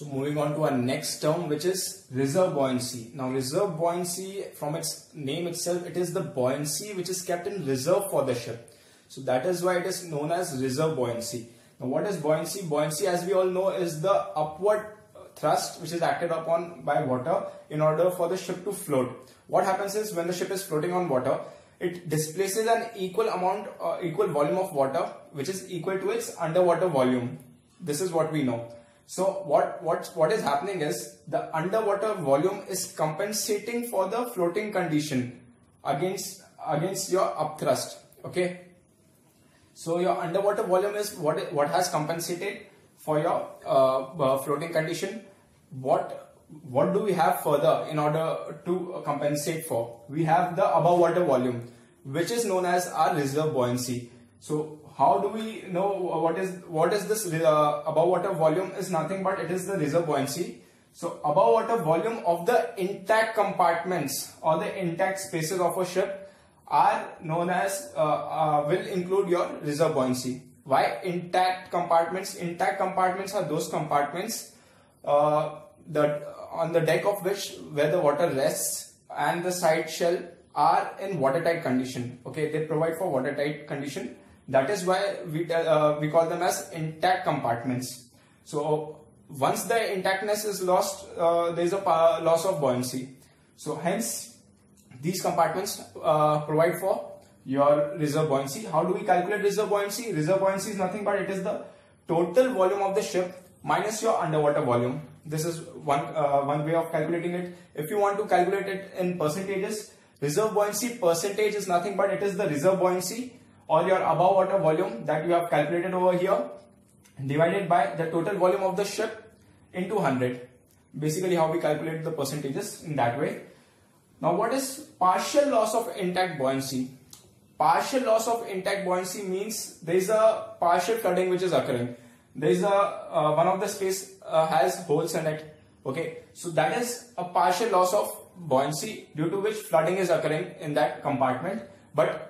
So moving on to our next term which is reserve buoyancy. Now reserve buoyancy from its name itself it is the buoyancy which is kept in reserve for the ship. So that is why it is known as reserve buoyancy. Now what is buoyancy? Buoyancy as we all know is the upward thrust which is acted upon by water in order for the ship to float. What happens is when the ship is floating on water it displaces an equal amount uh, equal volume of water which is equal to its underwater volume. This is what we know. So what, what, what is happening is the underwater volume is compensating for the floating condition against, against your upthrust. Okay. So your underwater volume is what, what has compensated for your uh, uh, floating condition. What, what do we have further in order to compensate for? We have the above water volume, which is known as our reserve buoyancy. So how do we know what is what is this uh, above water volume is nothing but it is the reserve buoyancy. So above water volume of the intact compartments or the intact spaces of a ship are known as uh, uh, will include your reserve buoyancy. Why intact compartments? Intact compartments are those compartments uh, that on the deck of which where the water rests and the side shell are in watertight condition. Okay they provide for watertight condition that is why we, uh, we call them as intact compartments. So once the intactness is lost, uh, there is a loss of buoyancy. So hence these compartments uh, provide for your reserve buoyancy. How do we calculate reserve buoyancy? Reserve buoyancy is nothing but it is the total volume of the ship minus your underwater volume. This is one uh, one way of calculating it. If you want to calculate it in percentages, reserve buoyancy percentage is nothing but it is the reserve buoyancy or your above water volume that you have calculated over here divided by the total volume of the ship into 100. Basically how we calculate the percentages in that way. Now what is partial loss of intact buoyancy? Partial loss of intact buoyancy means there is a partial flooding which is occurring. There is a uh, one of the space uh, has holes in it. Okay, so that is a partial loss of buoyancy due to which flooding is occurring in that compartment. But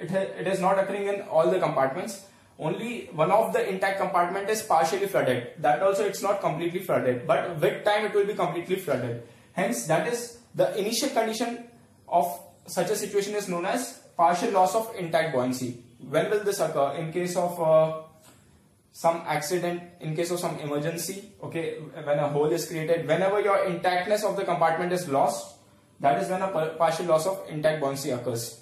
it, it is not occurring in all the compartments. Only one of the intact compartment is partially flooded. That also it's not completely flooded but with time it will be completely flooded. Hence that is the initial condition of such a situation is known as partial loss of intact buoyancy. When will this occur? In case of uh, some accident in case of some emergency okay when a hole is created whenever your intactness of the compartment is lost that is when a partial loss of intact buoyancy occurs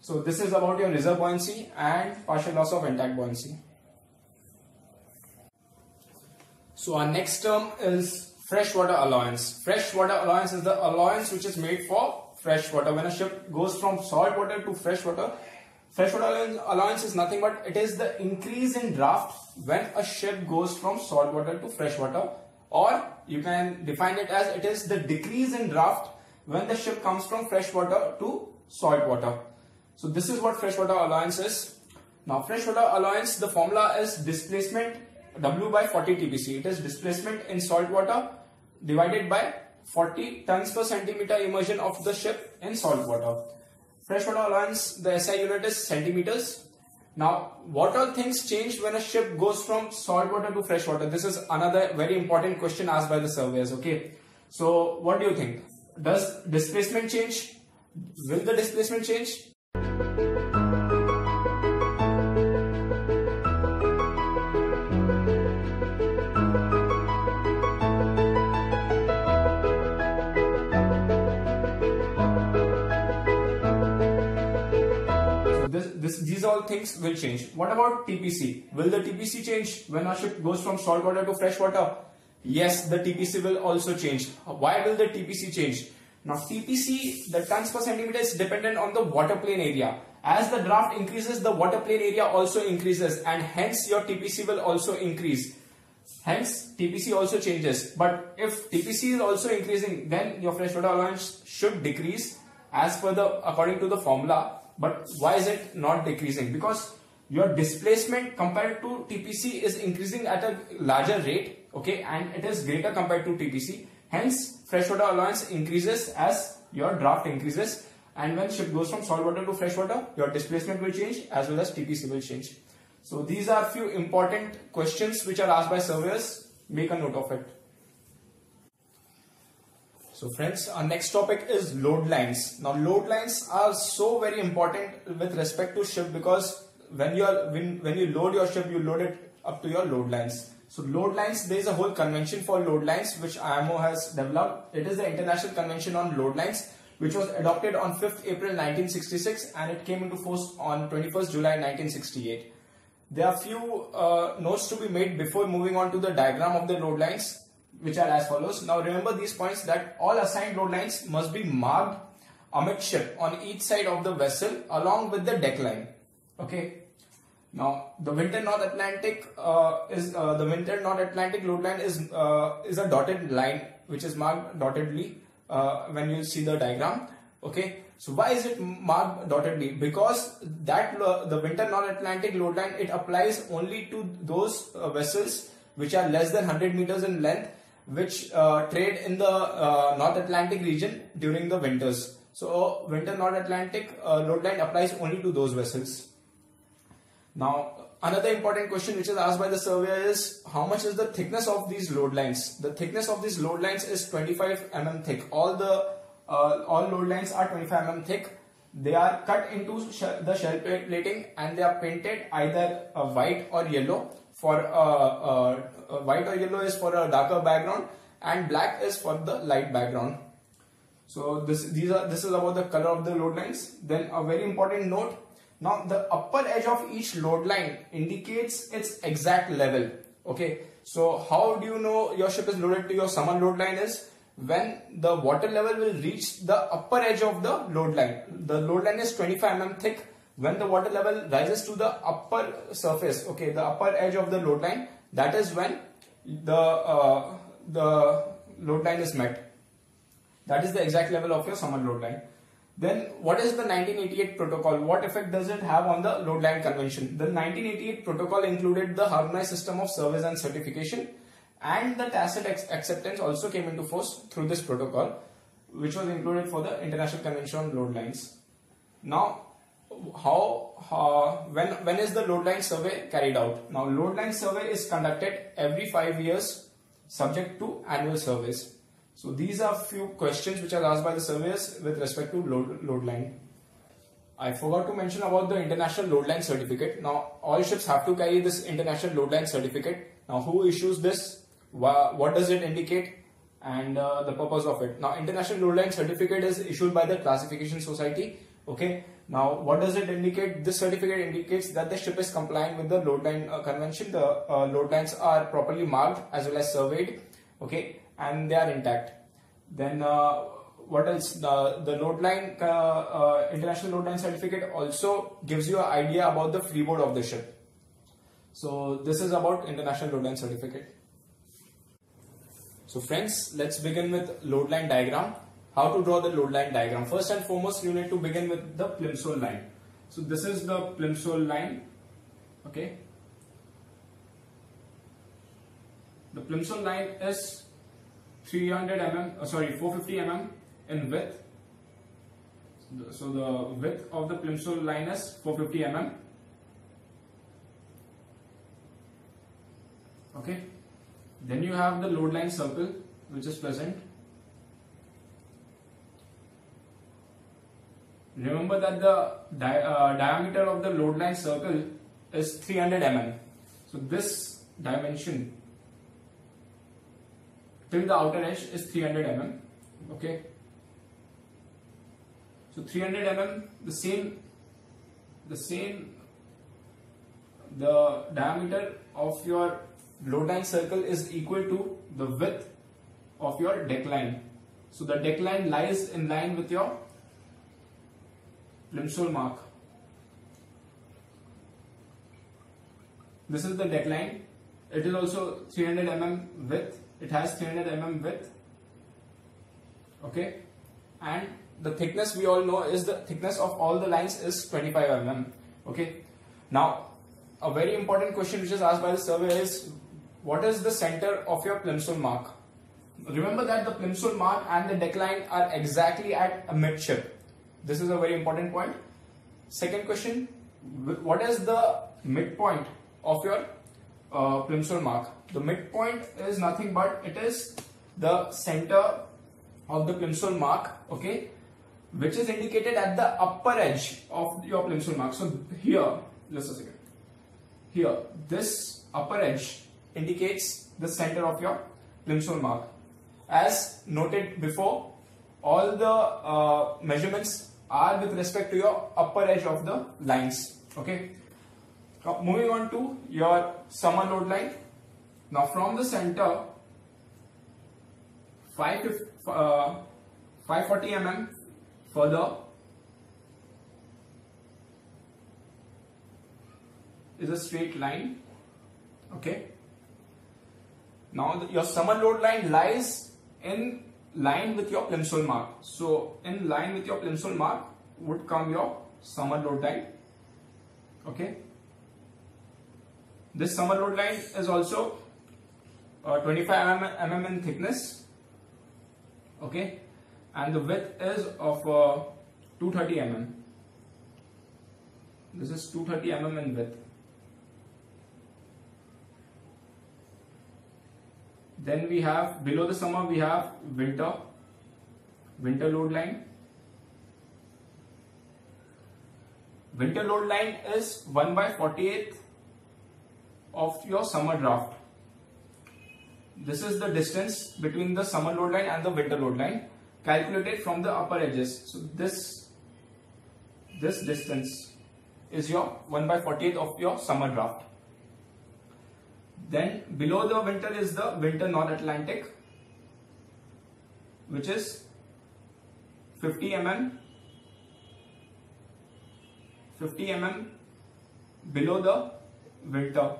so this is about your reserve buoyancy and partial loss of intact buoyancy. So our next term is freshwater allowance. Freshwater allowance is the allowance which is made for freshwater. When a ship goes from salt water to freshwater, freshwater allowance is nothing but it is the increase in draft when a ship goes from salt water to freshwater or you can define it as it is the decrease in draft when the ship comes from freshwater to salt water. So this is what freshwater allowance is. Now freshwater allowance, the formula is displacement W by 40 TPC. It is displacement in salt water divided by 40 tons per centimeter immersion of the ship in salt water. Freshwater allowance, the SI unit is centimeters. Now, what all things change when a ship goes from salt water to freshwater? This is another very important question asked by the surveyors. Okay. So, what do you think? Does displacement change? Will the displacement change? These all things will change. What about TPC? Will the TPC change when our ship goes from saltwater to freshwater? Yes, the TPC will also change. Why will the TPC change? Now TPC, the tons per centimeter is dependent on the water plane area. As the draft increases, the water plane area also increases and hence your TPC will also increase. Hence TPC also changes. But if TPC is also increasing, then your freshwater allowance should decrease as per the according to the formula. But why is it not decreasing? Because your displacement compared to TPC is increasing at a larger rate, okay, and it is greater compared to TPC. Hence, freshwater allowance increases as your draft increases and when ship goes from salt water to freshwater, your displacement will change as well as TPC will change. So these are few important questions which are asked by surveyors. Make a note of it. So friends, our next topic is load lines. Now load lines are so very important with respect to ship because when you are when, when you load your ship, you load it up to your load lines. So load lines, there is a whole convention for load lines which IMO has developed. It is the International Convention on Load Lines which was adopted on 5th April 1966 and it came into force on 21st July 1968. There are few uh, notes to be made before moving on to the diagram of the load lines which are as follows. Now remember these points that all assigned load lines must be marked amidship on each side of the vessel along with the deck line. Okay. Now the winter North Atlantic uh, is uh, the winter North Atlantic load line is uh, is a dotted line which is marked dottedly uh, when you see the diagram. Okay. So why is it marked dottedly? Because that the winter North Atlantic load line it applies only to those uh, vessels which are less than 100 meters in length which uh, trade in the uh, North Atlantic region during the winters. So winter North Atlantic uh, load line applies only to those vessels. Now another important question which is asked by the surveyor is how much is the thickness of these load lines? The thickness of these load lines is 25 mm thick. All the uh, all load lines are 25 mm thick. They are cut into sh the shell plating and they are painted either uh, white or yellow for uh, uh, white or yellow is for a darker background and black is for the light background. So this these are this is about the color of the load lines. Then a very important note. Now the upper edge of each load line indicates its exact level. Okay. So how do you know your ship is loaded to your summer load line is when the water level will reach the upper edge of the load line. The load line is 25 mm thick when the water level rises to the upper surface okay the upper edge of the load line that is when the uh, the load line is met that is the exact level of your summer load line then what is the 1988 protocol? What effect does it have on the load line convention? The 1988 protocol included the harmonized system of service and certification and the tacit acceptance also came into force through this protocol which was included for the international convention on load lines. Now how, how when when is the load line survey carried out? Now load line survey is conducted every 5 years subject to annual surveys so these are few questions which are asked by the surveyors with respect to load, load line. I forgot to mention about the international load line certificate. Now all ships have to carry this international load line certificate. Now who issues this? What does it indicate? And uh, the purpose of it. Now international load line certificate is issued by the classification society. Okay? Now, what does it indicate? This certificate indicates that the ship is complying with the load line uh, convention. The uh, load lines are properly marked as well as surveyed, okay, and they are intact. Then, uh, what else? The, the load line, uh, uh, international load line certificate also gives you an idea about the freeboard of the ship. So, this is about international load line certificate. So, friends, let's begin with load line diagram how to draw the load line diagram. First and foremost, you need to begin with the plimsoll line. So this is the plimsoll line. Okay. The plimsoll line is 300 mm, uh, sorry, 450 mm in width. So the width of the plimsoll line is 450 mm. Okay. Then you have the load line circle which is present Remember that the di uh, diameter of the load line circle is 300 mm. So this dimension till the outer edge is 300 mm. Okay. So 300 mm, the same, the same, the diameter of your load line circle is equal to the width of your deck line. So the deck line lies in line with your plimsoll mark. This is the deck line. It is also 300 mm width. It has 300 mm width. Okay. And the thickness we all know is the thickness of all the lines is 25 mm. Okay. Now, a very important question which is asked by the survey is what is the center of your plimsoll mark? Remember that the plimsoll mark and the deck line are exactly at a midship. This is a very important point. Second question, what is the midpoint of your uh, plimsoll mark? The midpoint is nothing but it is the center of the plimsoll mark okay which is indicated at the upper edge of your plimsoll mark. So here just a second. Here this upper edge indicates the center of your plimsoll mark. As noted before all the uh, measurements are with respect to your upper edge of the lines okay moving on to your summer load line. Now from the center 5, uh, 540 mm further is a straight line okay? Now your summer load line lies in line with your plimsoll mark. So in line with your plimsoll mark would come your summer load line okay this summer load line is also uh, 25 mm, mm in thickness okay? And the width is of uh, 230 mm. This is 230 mm in width. Then we have below the summer we have winter winter load line. Winter load line is 1 by 48th of your summer draft this is the distance between the summer load line and the winter load line calculated from the upper edges. So this, this distance is your 1 by 40th of your summer draft. Then below the winter is the winter North Atlantic which is 50 mm 50 mm below the winter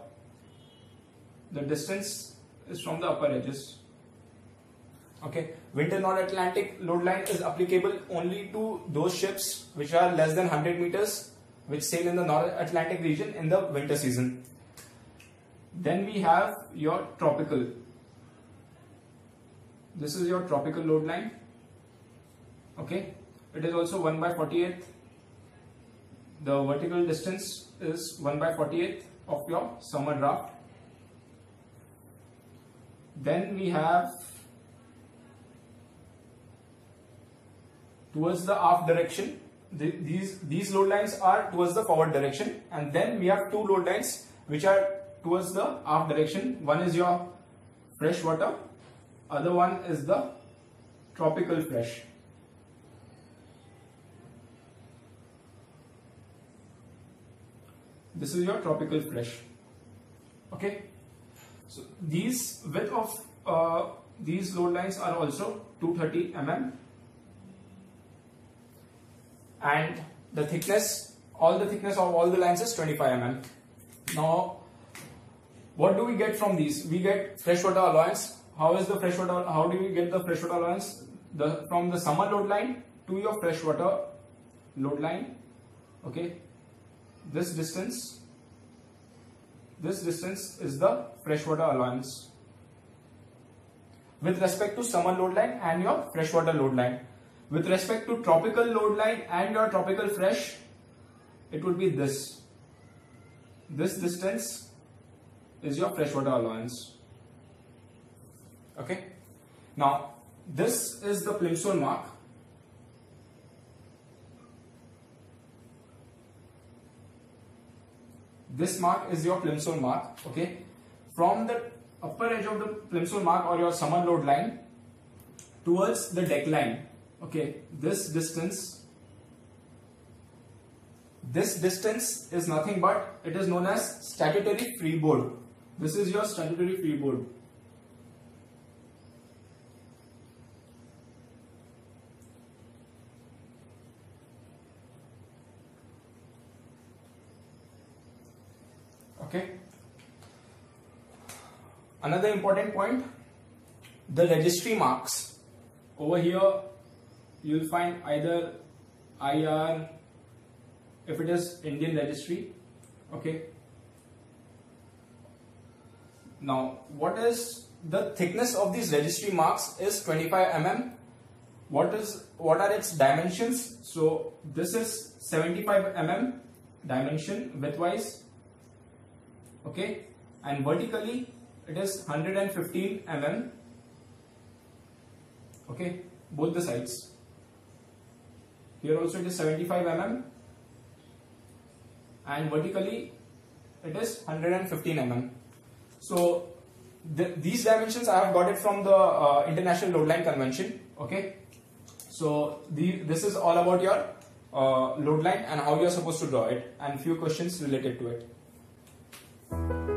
the distance is from the upper edges. Okay, winter North Atlantic load line is applicable only to those ships which are less than 100 meters which sail in the North Atlantic region in the winter season. Then we have your tropical. This is your tropical load line. Okay, it is also 1 by 48th. The vertical distance is 1 by 48th of your summer draft then we have towards the aft direction. The, these, these load lines are towards the forward direction and then we have two load lines which are towards the aft direction. One is your fresh water, other one is the tropical fresh. This is your tropical fresh. Okay. So these width of uh, these load lines are also 230 mm and the thickness all the thickness of all the lines is 25 mm. Now what do we get from these? We get freshwater allowance. How is the freshwater? How do we get the freshwater allowance? The from the summer load line to your freshwater load line. Okay, this distance this distance is the freshwater allowance with respect to summer load line and your freshwater load line. With respect to tropical load line and your tropical fresh, it would be this. This distance is your freshwater allowance. Okay. Now, this is the plimsoll mark this mark is your plimsoll mark okay? From the upper edge of the plimsoll mark or your summer load line towards the deck line okay? This distance this distance is nothing but it is known as statutory freeboard. This is your statutory freeboard okay. Another important point the registry marks. Over here you'll find either IR if it is Indian registry okay. Now what is the thickness of these registry marks is 25 mm what is what are its dimensions? So this is 75 mm dimension widthwise okay and vertically it is 115 mm okay both the sides. Here also it is 75 mm and vertically it is 115 mm. So the, these dimensions I have got it from the uh, International Load Line Convention. Okay. So the, this is all about your uh, load line and how you are supposed to draw it and few questions related to it. Thank you.